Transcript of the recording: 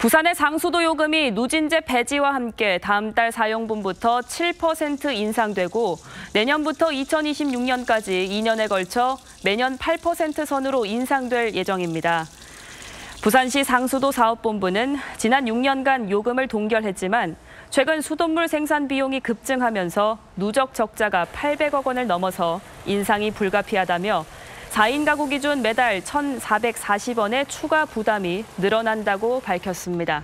부산의 상수도 요금이 누진제 폐지와 함께 다음 달 사용분부터 7% 인상되고 내년부터 2026년까지 2년에 걸쳐 매년 8% 선으로 인상될 예정입니다. 부산시 상수도 사업본부는 지난 6년간 요금을 동결했지만 최근 수돗물 생산 비용이 급증하면서 누적 적자가 800억 원을 넘어서 인상이 불가피하다며 4인 가구 기준 매달 1,440원의 추가 부담이 늘어난다고 밝혔습니다.